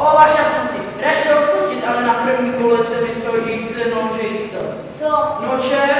O, vaša sluzi, ražte odpustit, ale na první pohled se myslel, že jste. Co? No čert, Ale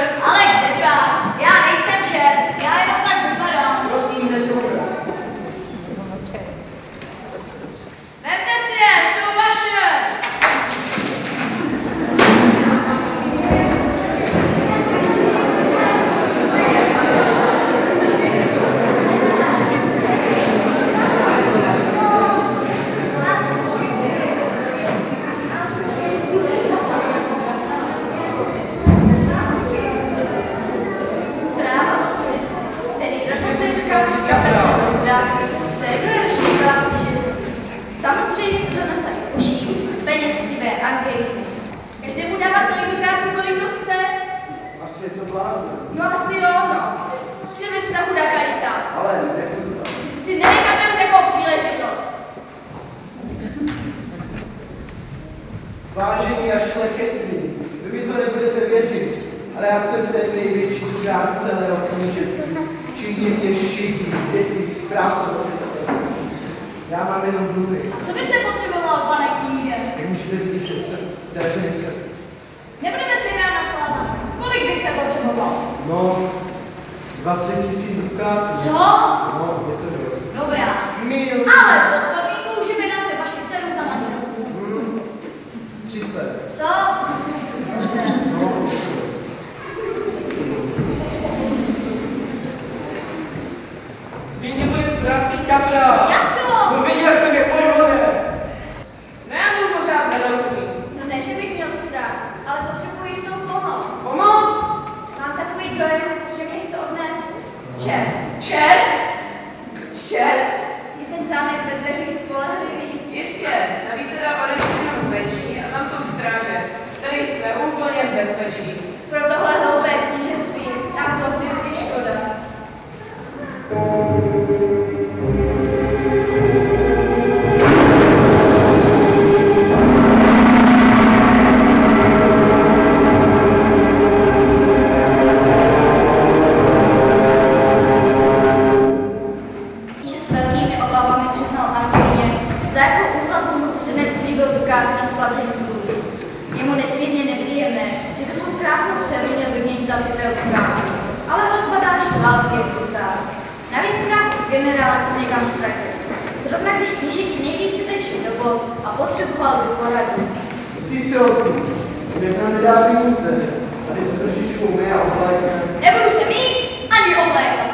já jsem ten největší král celého knížectví. Všichni mě šidí, děti, správce Já mám jenom dluhy. A co byste potřeboval, pane kníže? Jak můžete vidět, že jsem, teda, že nejsem. Nebudeme si hrát na slova. Kolik byste potřeboval? No, 20 tisíc dukátů. Co? No, je to dost. Dobrá. Mil. Ale pod podmínkou, že mi dáte vaši dceru za manželku. Hmm, 30. Co? ficar para je brutální. Navíc práce s generálem se někam ztratil. Zrovna když knížeti nejvíce tečí dobou a potřeboval by poradu. musí se osít. Nám nedá peníze. Tady se trošičku umyje a oblékne. Nebudu se mít ani oblékat.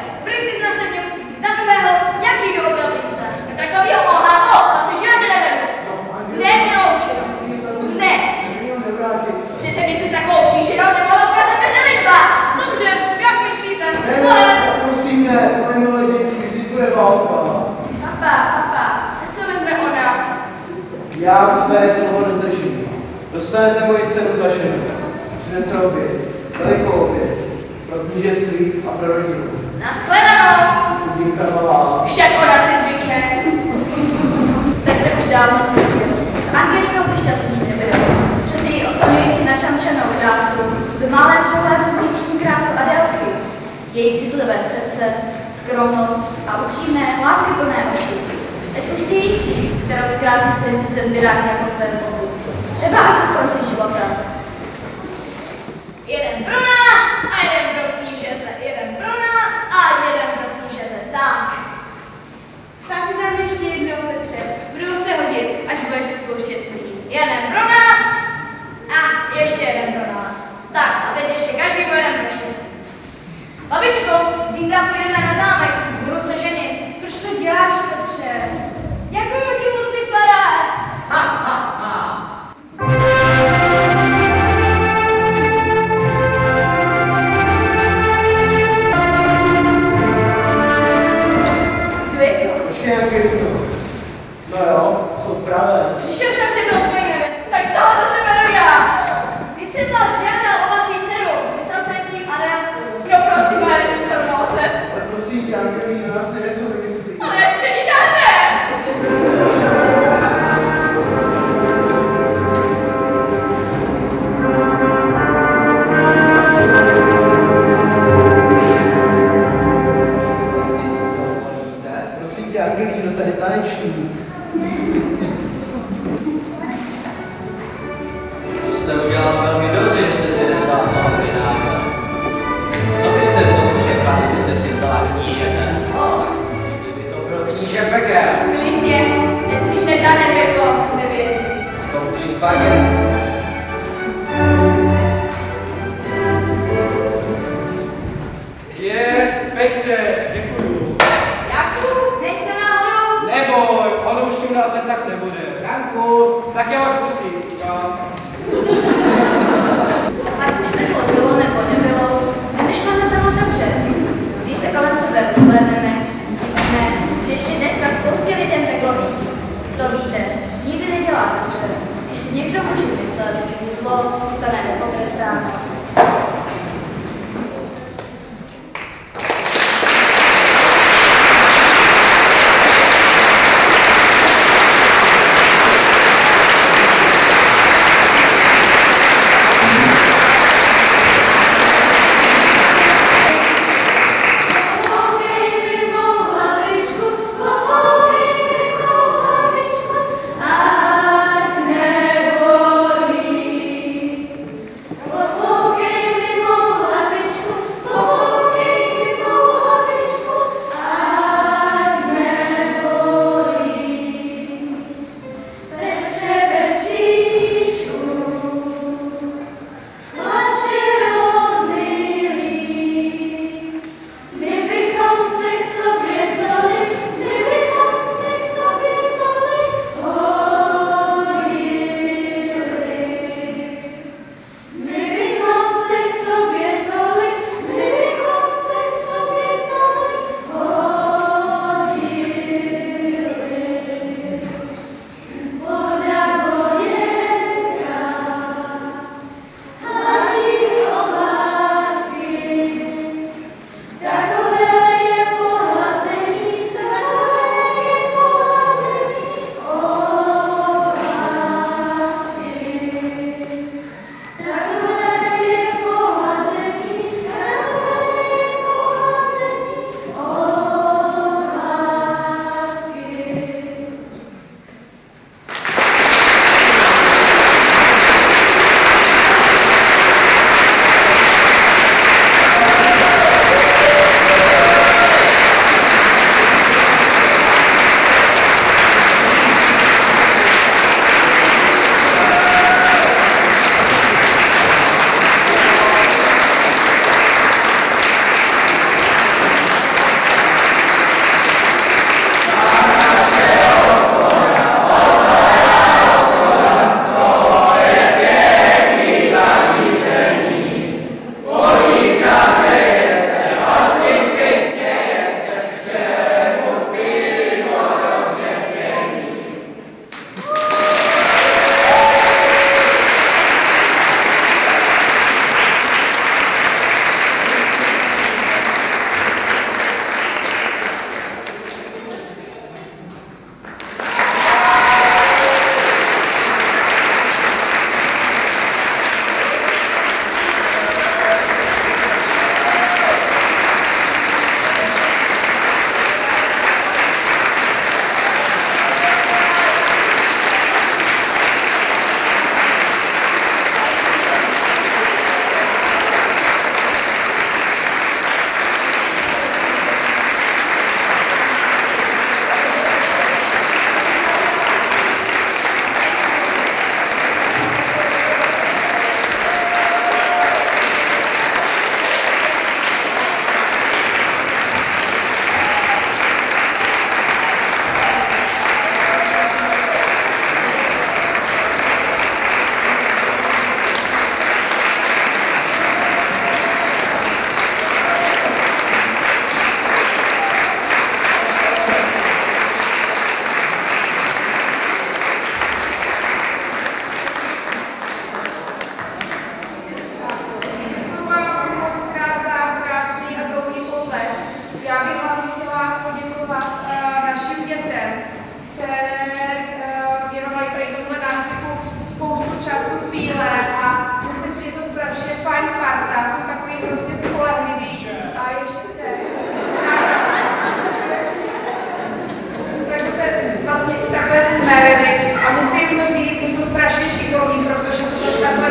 Já své slovo dodržím. Dostanete moji dceru za ženu. Přinese oběť, velikou oběť. Pro knížectví a pro rodinu. Naschledanou. Chudinka malá. Však ona si zvykne. Petr už dávno si zvykl. S Angelinou by šťastný nebyl. Přes její oslaňující načančanou krásu by málem přehlédl vnitřní krásu Adelky. Její citlivé srdce, skromnost a upřímné, láskyplné oči. Teď už si jistý, kterou z krásných princezem vyráží jako své bohu. Třeba až do konce života. Jeden pro navštíví. To jste udělal velmi dobře, že jste si nevzal toho vináře. Co byste to řekla, kdybyste si vzala knížete? No. Kdyby to byl kníže pekel. Klidně, teď nežádné peklo, nevěřím. V tom případě cor, daquelas alguns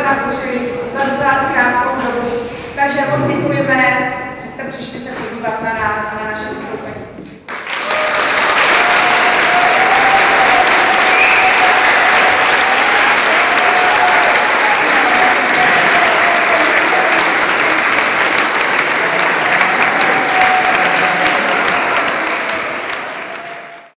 na košili za docela krátkou dobu. Takže moc děkujeme, že jste přišli se podívat na nás.